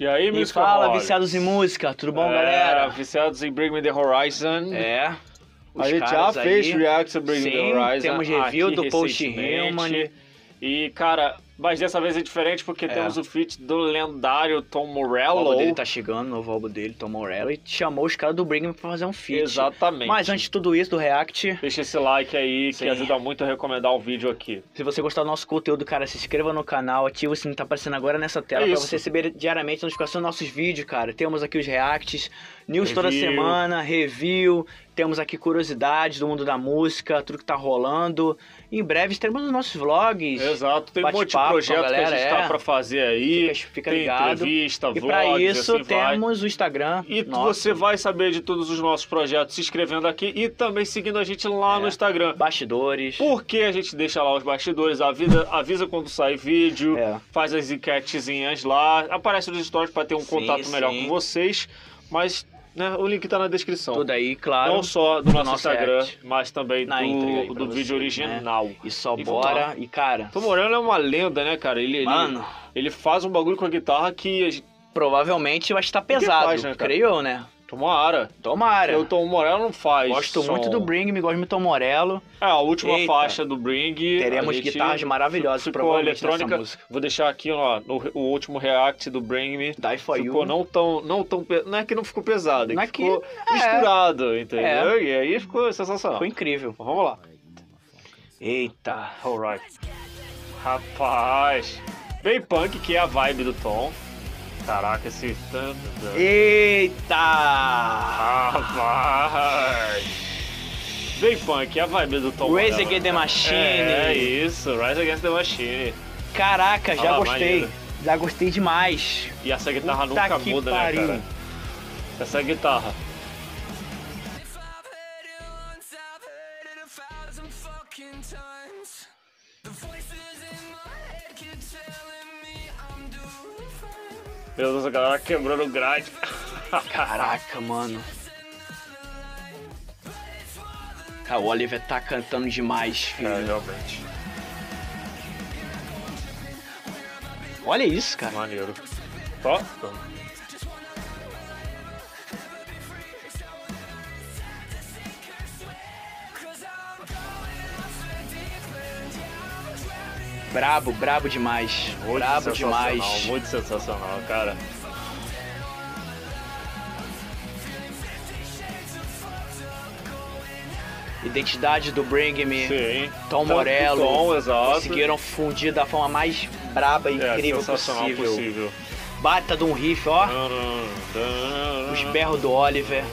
E aí, E Music fala, viciados em música, tudo bom, É, galera? Viciados em Bring Me The Horizon. É. A os gente já fez aí- react to Bring Me The Horizon. temos review aqui do Post. Human. E, cara, mas dessa vez é diferente porque temos o feat do lendário Tom O Morello. álbum dele tá chegando, o novo álbum dele, Tom Morello, e chamou os caras do Me pra fazer um feat. Exatamente. Mas antes de tudo isso, do React, Deixa esse like aí Sim. que ajuda muito a recomendar o vídeo aqui. se você gostar do nosso conteúdo, cara, se inscreva no canal, ativa o sininho que tá aparecendo agora nessa tela É pra isso. você receber diariamente notificação dos nossos vídeos, cara. Temos aqui os reacts, news toda Review. semana, review, temos aqui curiosidades do mundo da música, tudo que tá rolando. Em breve teremos os nossos vlogs. Exato, tem um monte de Projeto que a galera, gente é. tá pra fazer aí. Fica, fica tem ligado. entrevista, E vlogs, pra isso assim vai. temos o Instagram. E nosso, você vai saber de todos os nossos projetos se inscrevendo aqui e também seguindo a gente lá É. no Instagram. bastidores. Porque a gente deixa lá os bastidores, avisa, avisa quando sai vídeo, É. faz as enquetezinhas lá, aparece nos stories para ter um Sim, contato melhor sim. com vocês. Mas né, o link tá na descrição. Tudo aí, claro. Não só do nosso, nosso Instagram, react. mas também Na do, do você, vídeo né? original. E só E bora. E cara, Tom Morello é uma lenda, né, cara? Ele, ele, mano, ele faz um bagulho com a guitarra que provavelmente vai estar pesado. faz, né, creio eu, né? Tomara. Tomara. O Tom Morello não faz. Gosto som. muito do Bring Me, gosto muito do Tom Morello. É, a última Eita. faixa do Bring. Teremos guitarras maravilhosas ficou provavelmente eletrônica. música. Vou deixar aqui, ó, no, o último react do Bring Me. Die For ficou You. não tão, não tão, não é que não ficou pesado, é Não que é que- ficou é. misturado, entendeu? É. E aí ficou sensacional. Ficou incrível. Vamos lá. Eita. Alright. Rapaz. Bem punk, que é a vibe do Tom. Caraca, esse... Eita! Rapaz. Bem punk, é a vibe do Tom. Raise Morello. Against the Machine. É, isso. Rise Against the Machine. Caraca, já Ah, gostei. maneiro. Já gostei demais. E essa guitarra Puta nunca muda, pariu. né, cara? Essa guitarra. Meu Deus, a galera quebrando o grade. Caraca, mano. Cara, o Oliver tá cantando demais, filho. É, realmente. Olha isso, cara. Maneiro. Ó. Brabo, brabo demais. Muito brabo demais. Muito sensacional, cara. Identidade do Bring Me. Sim. Tom Tanto Morello. Tom, exato. Conseguiram fundir da forma mais braba e é, incrível possível. possível. Bata de um riff, ó. Os berros do Oliver.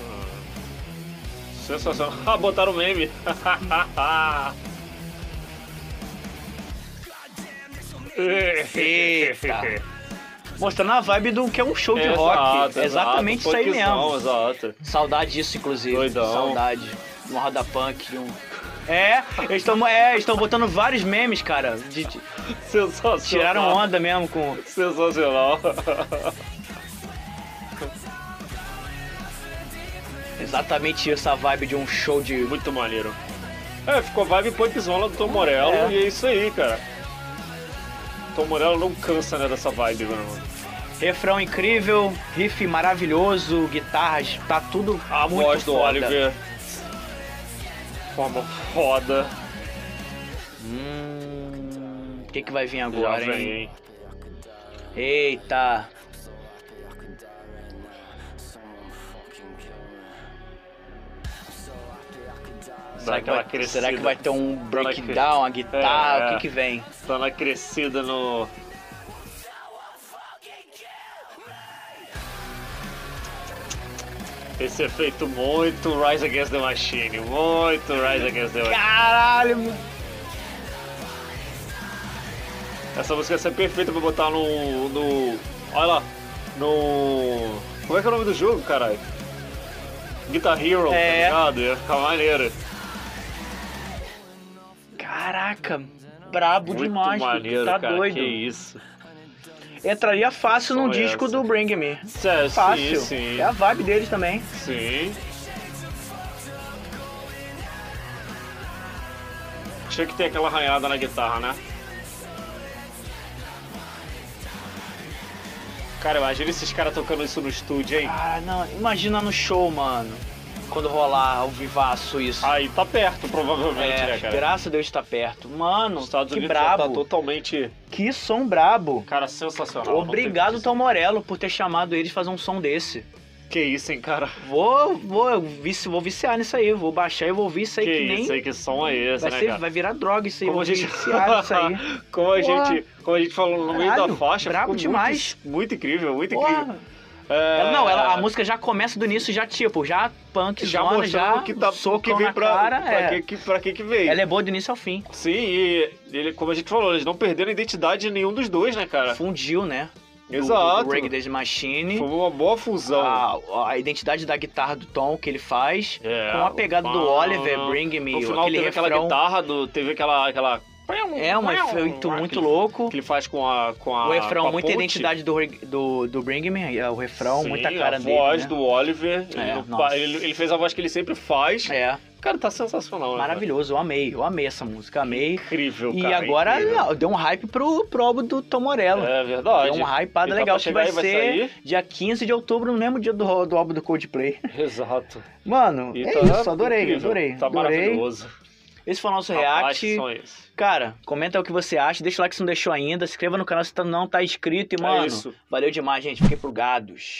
Sensacional. Ah, botaram meme. Eita. Mostrando a vibe do que é um show de rock. Exato, É exatamente exato. isso aí mesmo. Exato. Saudade disso, inclusive. Doidão. Saudade. Uma roda punk. de Um... É, eles estão é, eles botando vários memes, cara. De, de- Sensacional. tiraram onda mesmo com. Sensacional. Exatamente isso, a vibe de um show de. Muito maneiro. É, ficou vibe punkzona do Tom Morello É. e é isso aí, cara. Tom Morello não cansa, né, dessa vibe, mano. Refrão incrível, riff maravilhoso, guitarras, tá tudo A muito voz do foda. Oliver. Forma foda. Hum, o que que vai vir agora, vem, hein? hein? Eita. Será que, aquela vai, será que crescida. vai ter um na breakdown, a guitarra? É, O é. que que vem? Tá na crescida no. Esse efeito muito Rise Against the Machine. Muito Rise Against the Machine. Caralho. Essa música ia ser perfeita pra botar no. no. Olha lá. No. Como é que é o nome do jogo, caralho? Guitar Hero, É. tá ligado? Ia ficar maneiro. Caraca, brabo Muito demais, maneiro, tá cara. doido. Que isso. Entraria fácil Só num disco do Bring Me. Sério, Fácil. sim, sim. É a vibe deles também. Sim. Tinha que ter aquela arranhada na guitarra, né? Cara, imagina esses caras tocando isso no estúdio, hein? Ah, não, imagina no show, mano. Quando rolar ao vivaço isso. Aí tá perto, provavelmente, é, né, cara? graças a Deus tá perto. Mano, Os Estados que Unidos já brabo. tá totalmente. Que som brabo. Cara, sensacional. Obrigado, Tom Morello, por ter chamado eles fazer um som desse. Que isso, hein, cara? Vou, vou, vici, vou viciar nisso aí. Vou baixar e vou ouvir isso aí que que, nem. isso aí, que som é esse, vai, né, ser- cara? vai virar droga isso aí. Como vou a gente- viciar nisso aí. Como a, gente, como a gente falou no meio da Caralho, faixa, brabo demais. Muito, muito incrível, muito incrível. É, Ela- não, ela, a música já começa do início, já tipo, já punk, já zona, já que tá, socão que na pra, cara. pra, é. que, que- pra que que veio. Ela é boa do início ao fim. Sim, e ele, como a gente falou, eles não perderam a identidade de nenhum dos dois, né, cara? Fundiu, né? Do- Exato. Do, Rage Against Machine. Foi uma boa fusão. A, a identidade da guitarra do Tom que ele faz. É, com a pegada do. Oliver, Bring Me, No final aquele teve aquela refrão. guitarra, do, teve aquela... aquela... É um efeito muito louco. Que ele faz com a com a O refrão, a muita ponte. identidade do, do, do Bring Me, é o refrão, Sim, muita cara a dele. voz né? do Oliver. ele, É, ele, ele fez a voz que ele sempre faz. É, Cara, tá sensacional, né? maravilhoso, eu amei, eu amei essa música, amei. Incrível, E cara. agora incrível. deu um hype pro, pro álbum do Tom Morello. É verdade. Deu um hypada E tá legal que vai aí, vai ser sair? dia 15 de outubro, no mesmo dia do, do álbum do Coldplay. Exato. Mano, E é tá isso, adorei, incrível, adorei. Tá adorei. maravilhoso. Esse foi o nosso Rapaz, react. é? Cara, comenta o que você acha, deixa o like se não deixou ainda, se inscreva no canal se tá- não tá inscrito e, É mano, isso. valeu demais, gente. Fiquem plugados.